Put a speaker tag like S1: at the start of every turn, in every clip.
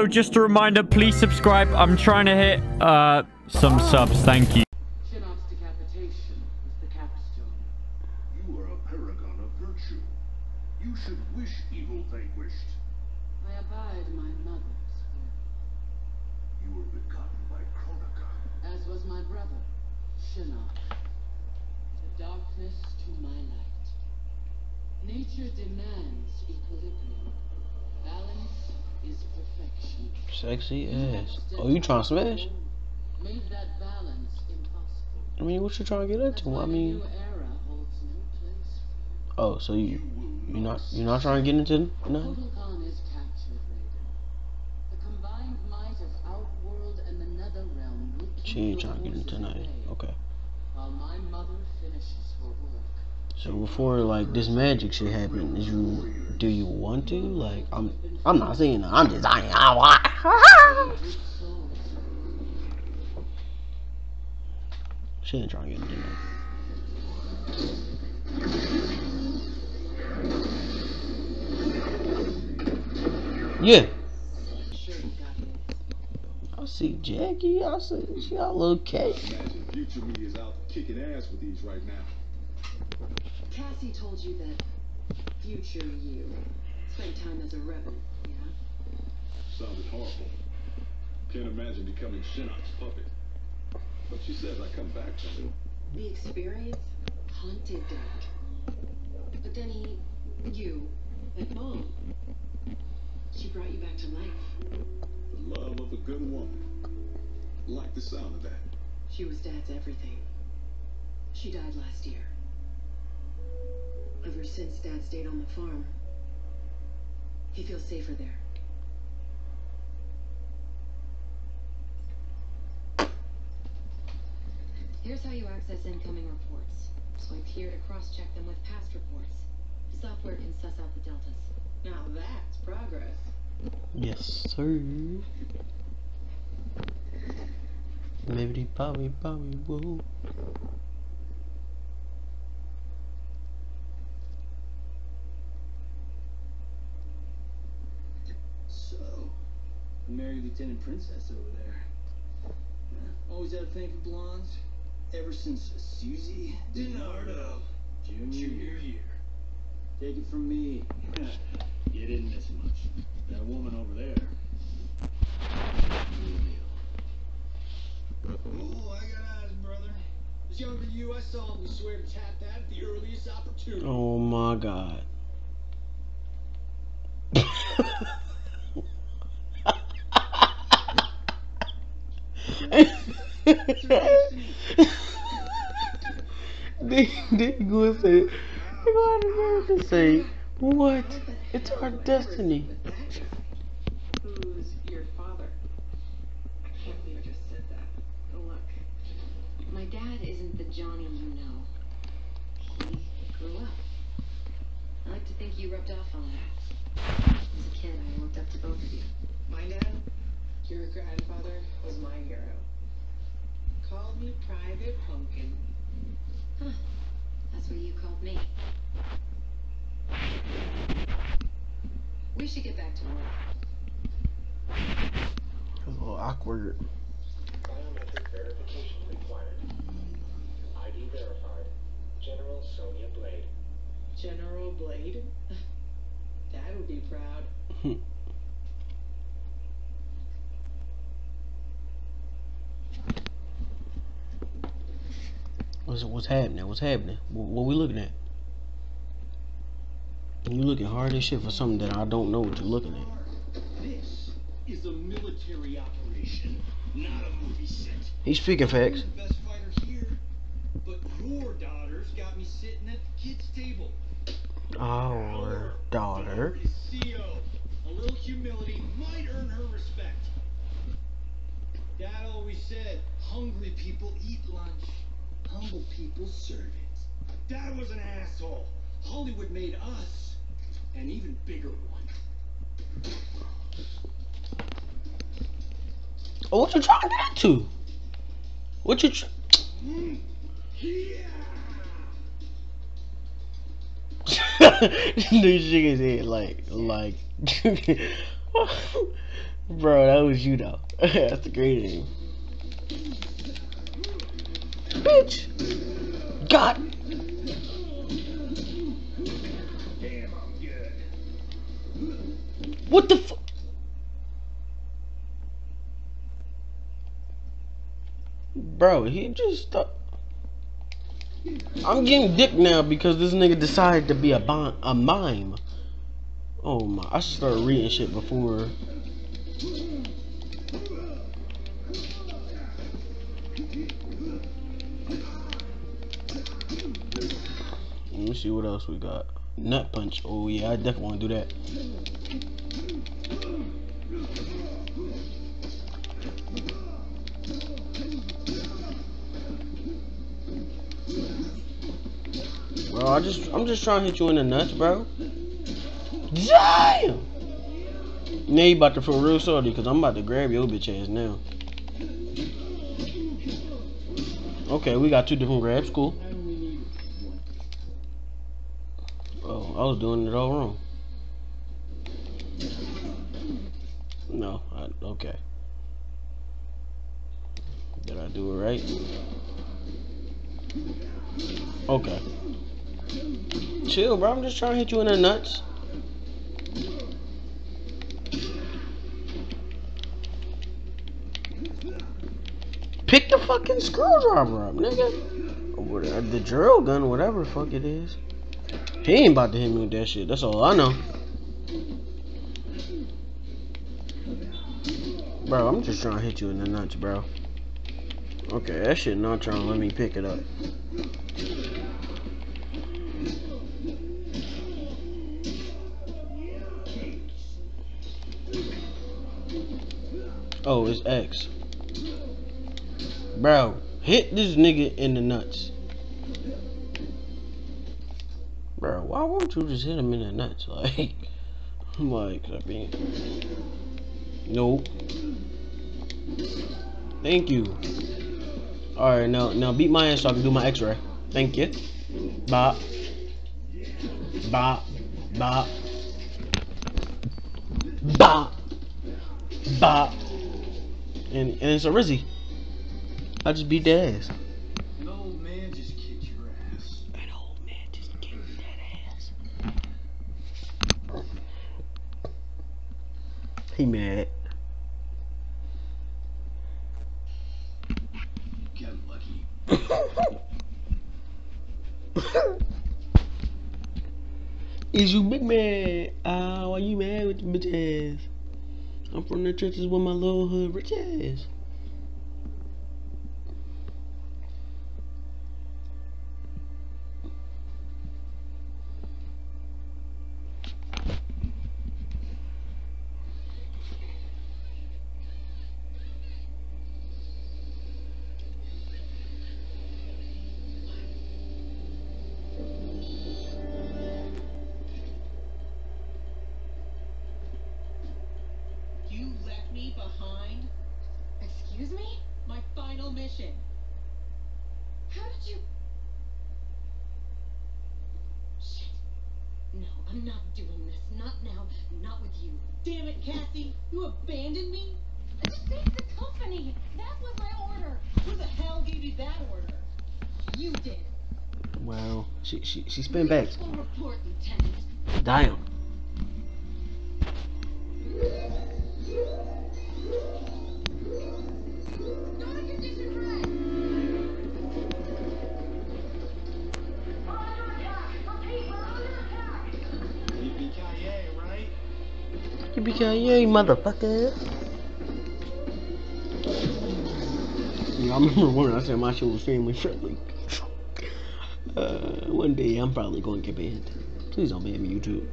S1: Also, just a reminder, please subscribe. I'm trying to hit uh some subs. Thank you.
S2: Shinnok's decapitation was the capstone.
S3: You are a paragon of virtue. You should wish evil vanquished.
S2: I abide my mother's will,
S3: You were begotten by Kronika.
S2: as was my brother, Shinnok. The darkness to my light. Nature demands equilibrium. Balance is perfection.
S4: Sexy ass. Oh, you trying to smash?
S2: Made that balance impossible.
S4: I mean, what you trying to get into? I mean,
S2: new era holds no place for you.
S4: oh, so you you're not you're not trying to get into nothing?
S2: Kotal Kahn is captured, Raiden. The combined might of Outworld and the Netherrealm will keep
S4: She ain't trying to get into nothing. Okay.
S2: While my mother finishes her work.
S4: So before like this magic shit happened, is you do you want to? Like I'm I'm not saying. I'm just saying I want. She ain't trying to get nothing. Yeah. I see Jackie. I see she got a little cake.
S3: Imagine future me is out kicking ass with these right now.
S5: Cassie told you that future you spent time as a rebel, yeah?
S3: Sounded horrible. Can't imagine becoming Shinnok's puppet. But she says I come back from it.
S5: The experience haunted Dad. But then he, you, and Mom, she brought you back to life.
S3: The love of a good woman. Like the sound of that.
S5: She was Dad's everything. She died last year. Ever since Dad stayed on the farm, he feels safer there.
S6: Here's how you access incoming reports. Swipe here to cross-check them with past reports. The software can suss out the deltas.
S5: Now that's progress.
S4: Yes, sir. Maybe Bobby Bobby woo.
S7: So, married Lieutenant Princess over there. Yeah, always had a thing for blondes. Ever since Susie DiNardo, junior, year. Take it from me. you didn't miss much. That woman over there. Oh, I got eyes, brother. As younger you, I solemnly swear to tap that at the earliest opportunity.
S4: Oh my god. They they go say they to say what? It's our destiny.
S5: Who's your father? I can't believe I just said that. Oh, look.
S6: My dad isn't the Johnny you know. He grew up. I like to think you rubbed off on that. As a kid, I looked up to both of you.
S5: My dad, your grandfather, was my hero. Called me Private Pumpkin.
S6: Huh. That's what me. We should get back to work.
S4: A little awkward.
S8: Biometric verification required. ID verified. General Sonya Blade.
S5: General Blade? Dad would be proud.
S4: What's what's happening? What's happening? What, what we looking at? You looking hard as shit for something that I don't know what you're looking at.
S7: This is a military operation, not a movie set.
S4: He's speaking facts.
S7: Best fighter here, but your daughters got me sitting at the kids' table.
S4: Our daughter.
S7: A little humility might earn her respect. Dad always said, hungry people eat lunch, humble people's serve it. Dad was an asshole. Hollywood made us an even bigger one.
S4: Oh, what you trying to get to? What you? Tr- mm,
S7: Yeah.
S4: Dude shook his head like like Bro, that was you though. That's the great name. Bitch! God!
S7: Damn.
S4: What the fu- Bro, he just stu- I'm getting dick now because this nigga decided to be a a mime. Oh my, I should start reading shit before. Let me see what else we got. Nut punch. Oh yeah, I definitely want to do that. Bro, I just I'm just trying to hit you in the nuts, bro. Damn! Now you about to feel real sorry because I'm about to grab your bitch ass now. Okay, we got two different grabs, cool. Oh, I was doing it all wrong. No, I, okay. Did I do it right? Okay. Chill, bro. I'm just trying to hit you in the nuts. Pick the fucking screwdriver up, nigga. Or The drill gun, whatever the fuck it is. He ain't about to hit me with that shit. That's all I know. Bro, I'm just trying to hit you in the nuts, bro. Okay, that shit not trying to let me pick it up. Oh, it's X. Bro, hit this nigga in the nuts. Why won't you just hit him in the nuts? Like, like, I mean, nope. Thank you. Alright, now, now beat my ass so I can do my x-ray. Thank you. Bop. Bop. Bop. Bop. Bop. And, and it's a Rizzy. I just beat their ass.
S7: An old man just kicked your ass.
S4: An old man just kicked that ass. He mad.
S7: Get lucky.
S4: Is you big man? Ah, why you mad with the bitch ass? I'm from the trenches with my little hood rich ass.
S9: Left behind?
S6: Excuse me?
S9: My final mission.
S6: How did you? Shit. No, I'm not doing this. Not now. Not with you.
S9: Damn it, Cassie! You abandoned me?
S6: I just saved the company. That was my order.
S9: Who the hell gave you that order? You did.
S4: Wow. She she she spin back.
S6: Full report, Lieutenant.
S4: Damn.
S7: Yippee-ki-yay,
S4: motherfucker. Yeah, I remember when I said my shit was family friendly. Uh, one day I'm probably going to get banned. Please don't ban me, YouTube.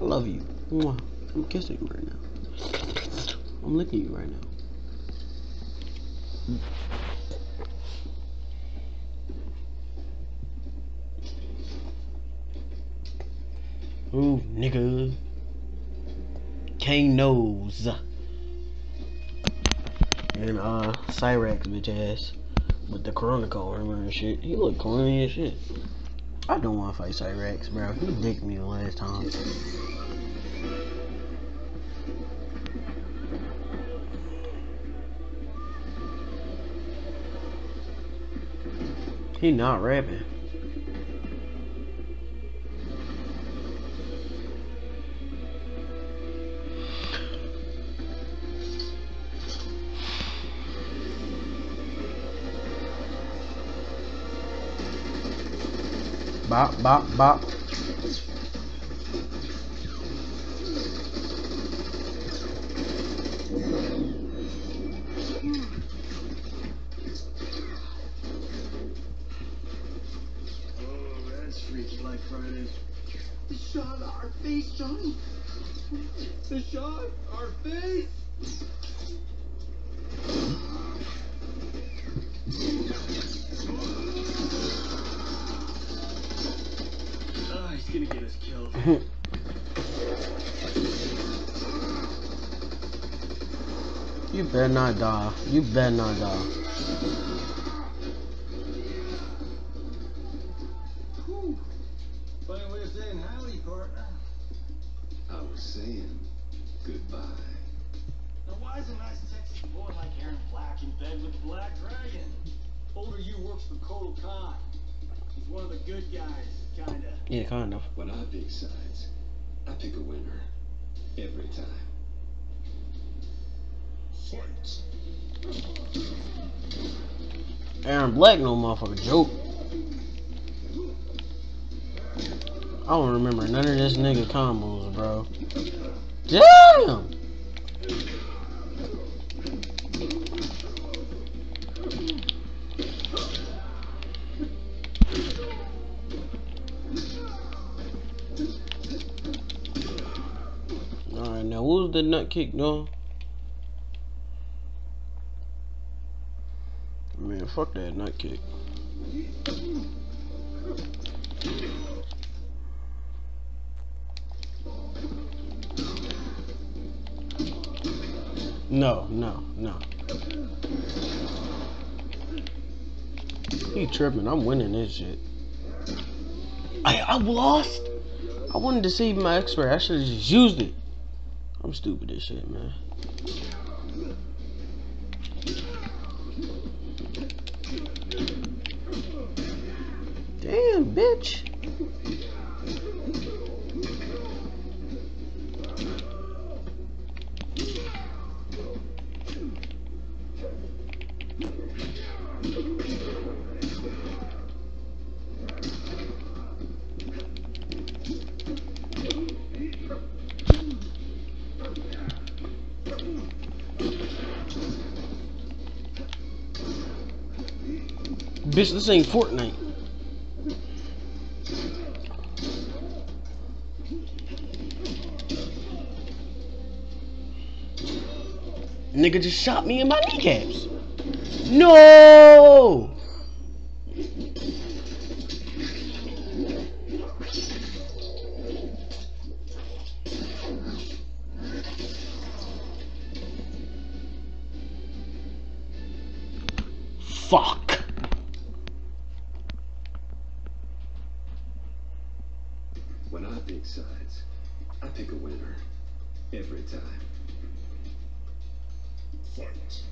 S4: I love you. I'm kissing you right now. I'm licking you right now. Ooh, nigga nose. And uh, Cyrax bitch ass with the Corona armor and shit. He look corny as shit. I don't want to fight Cyrax, bro. He dicked me the last time. He not rapping. Bop, bop, bop. Better not die. You better not die.
S7: Black
S4: no motherfucker joke. I don't remember none of this nigga combos, bro. Damn! Alright, now what was the nut kick doing? Man, fuck that nut kick. No, no, no. He tripping. I'm winning this shit. I I lost. I wanted to save my expert. I should have just used it. I'm stupid as shit, man. Bitch. Bitch, this ain't Fortnite. Nigga just shot me in my kneecaps. No! Fuck.
S3: When I pick sides, I pick a winner. Every time. Fight.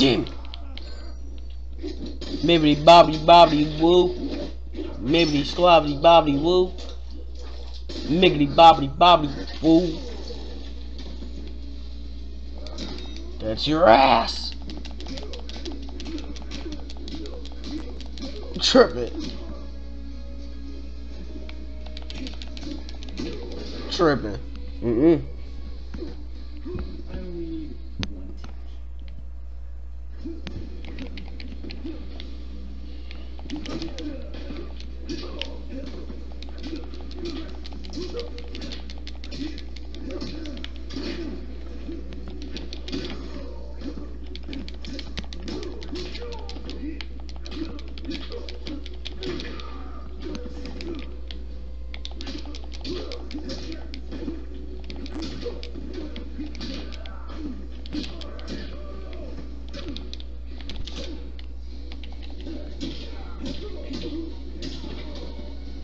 S4: Damn. Maybe bobbly bobbly woo. Maybe squabbly bobbly woo. Miggity bobbly bobbly woo. That's your ass. Tripping. Tripping. Mm-mm.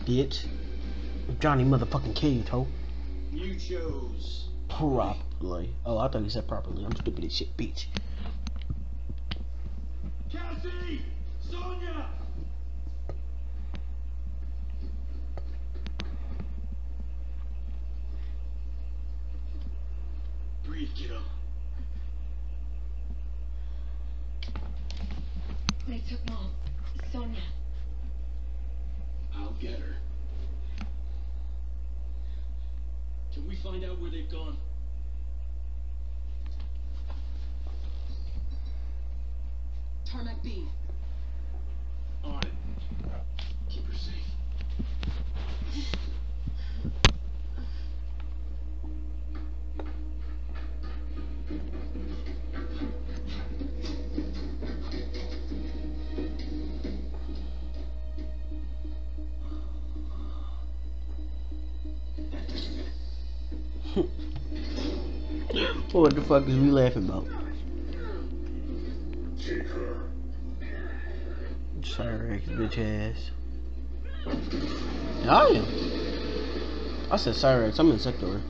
S4: Bitch. Johnny motherfucking Cage, ho.
S7: You chose.
S4: Probably. Oh, I thought you said properly. I'm stupid as shit, bitch. What the fuck is we laughing about? Cyrax, bitch ass. I am. I said Cyrax, I'm in Sektor.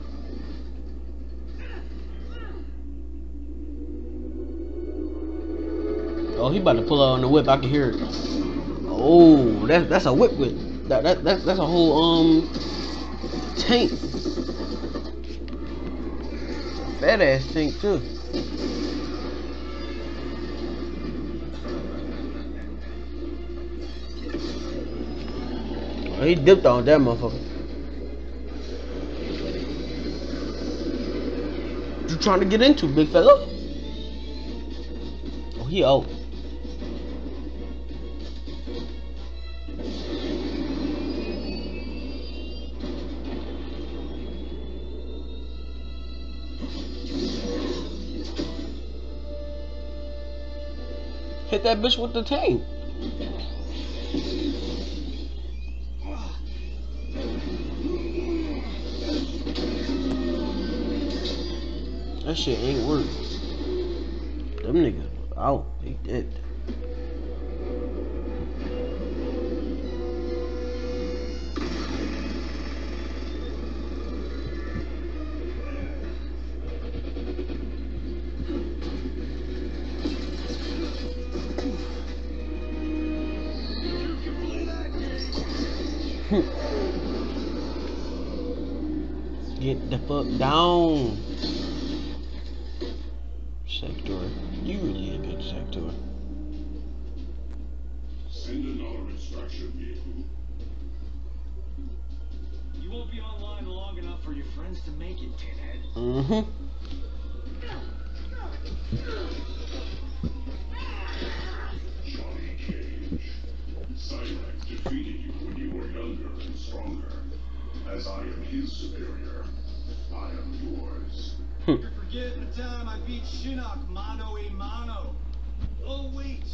S4: Oh, he about to pull out on the whip. I can hear it. Oh, that, that's a whip whip. That, that, that, that's a whole um tank. Fat ass tank too. Oh, he dipped on that motherfucker. You trying to get into, big fella? Oh, he out. That bitch with the tank. That shit ain't work. Them niggas out. They dead. Fuck down. Sektor. You really a good sector.
S3: Send another extraction vehicle.
S7: You won't be online long enough for your friends to make it, Pinhead.
S4: Mm-hmm.
S7: Mano a mano. Oh wait,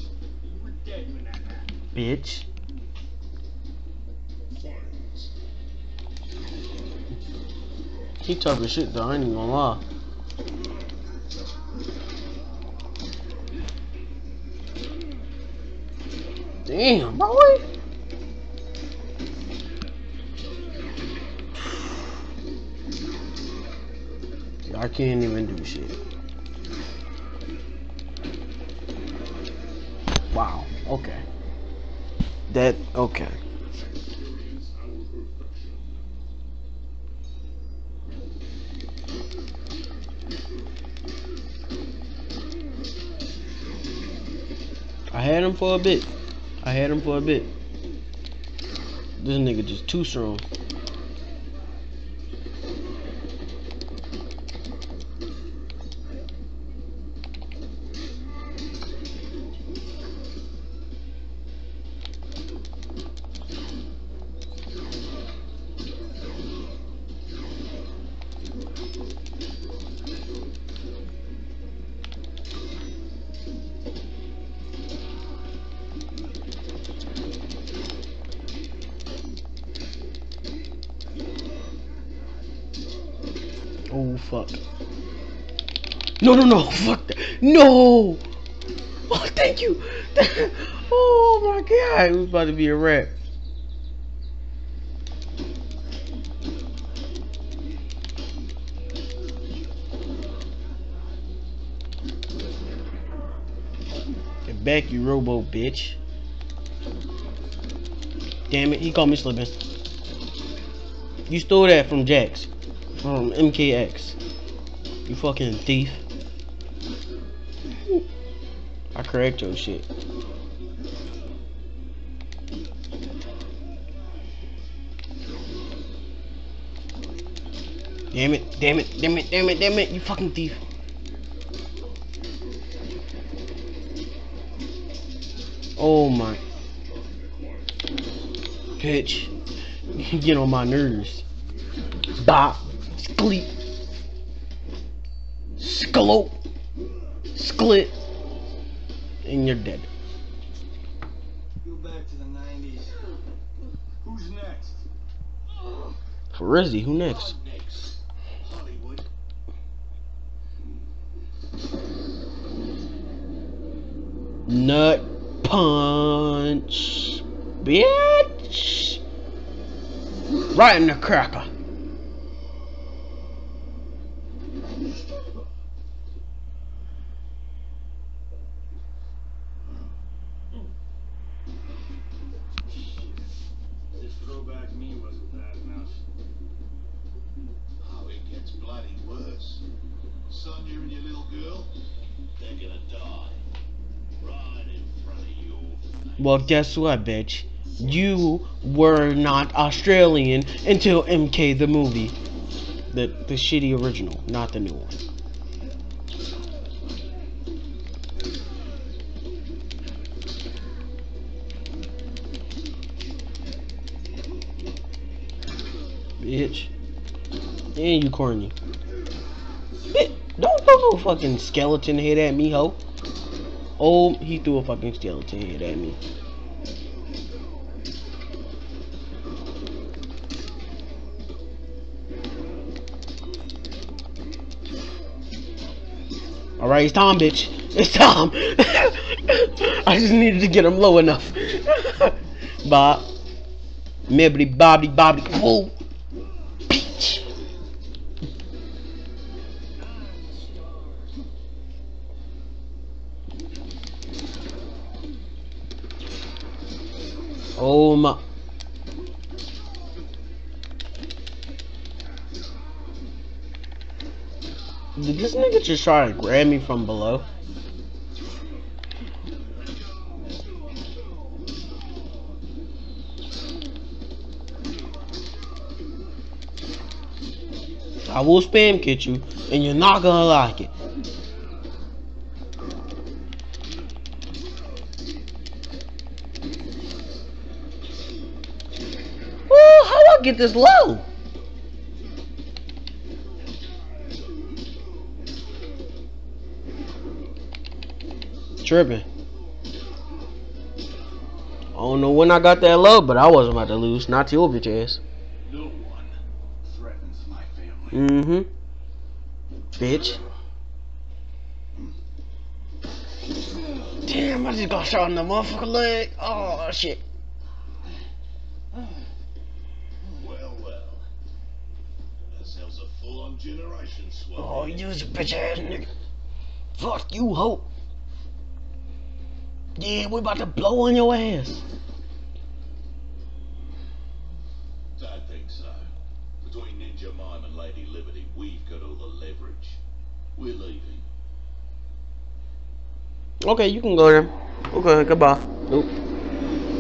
S7: you were dead when that happened.
S4: Bitch. He tough as shit though, I ain't even gonna lie. Damn, boy. I can't even do shit. Wow, okay. That, okay.
S3: Is our perfection.
S4: I had him for a bit. I had him for a bit. This nigga just too strong. No, no, no. Fuck. That. No. Oh, thank you. oh my god, it was about to be a wrap. Get back, you robo bitch. Damn it, he called me slipping. You stole that from Jax. From MKX. You fucking thief. Correct your shit. Damn it, damn it, damn it, damn it, damn it, you fucking thief. Oh my. Bitch. You get on my nerves. Bop. Skleep. Sklope. Sklit. And you're dead.
S7: Go back to the 90s. Who's next?
S4: Rizzy, who next?
S7: next. Hollywood.
S4: Nut punch. Bitch. Right in the cracker. Well, guess what, bitch? You were not Australian until MK the movie. The the shitty original, not the new one. Bitch. And you corny. Bitch, don't throw no fucking skeleton head at me, ho. Oh, he threw a fucking skeleton head at me. Alright, it's Tom, bitch. It's Tom. I just needed to get him low enough. Bob. Mibbity bobbity bobbity. Whoa. This nigga just try to grab me from below? I will spam kit you, and you're not gonna like it. Woo, how I get this low? Tripping. I don't know when I got that low, but I wasn't about to lose. Not to your bitch ass.
S3: No one threatens my family.
S4: Mm-hmm. Bitch. Damn, I just got shot in the motherfucker leg. Oh, shit.
S3: Well, well. Ourselves a full-on generation swap.
S4: Oh, you a bitch ass nigga. Fuck you, hoe. Yeah, we about to blow on your ass.
S3: Don't think so. Between Ninja Mime and Lady Liberty, we've got all the leverage. We're leaving.
S4: Okay, you can go then. Okay, goodbye. Nope.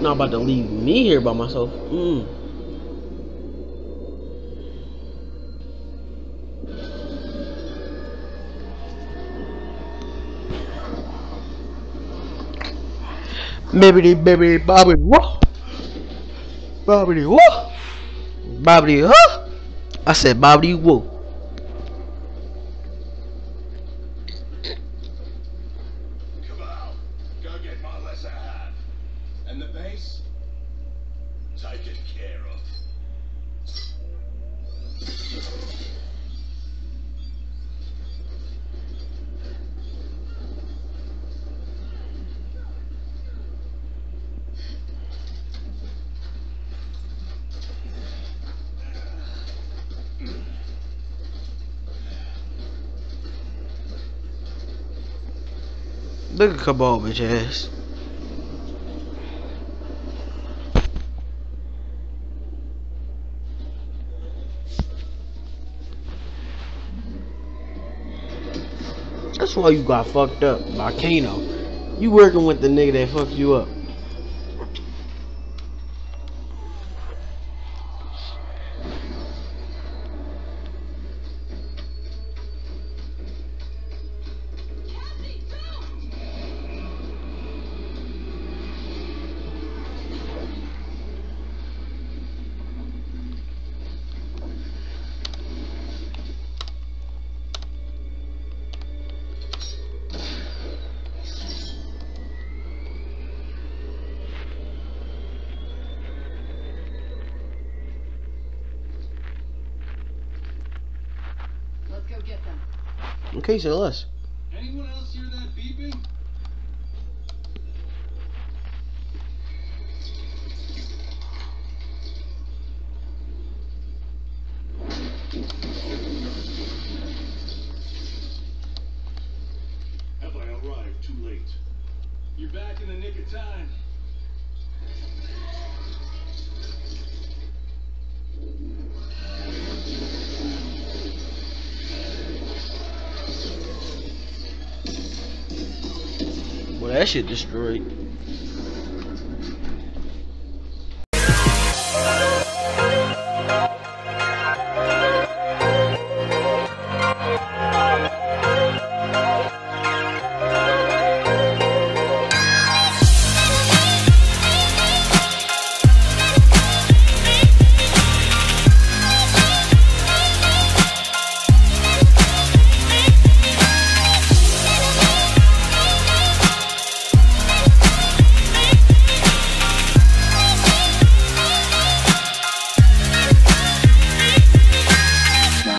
S4: Not about to leave me here by myself. Mm. Bibbidi bibbidi bobbidi whoa. Bobbidi whoa. Bobbidi huh. I said bobbidi.
S3: Come on. Go
S4: Look at Kabob's ass. That's why you got fucked up by Kano. You working with the nigga that fucked you up. Okay, so let's.
S7: Anyone else hear that beeping?
S3: Have I arrived too late?
S7: You're back in the nick of time.
S4: That shit destroyed.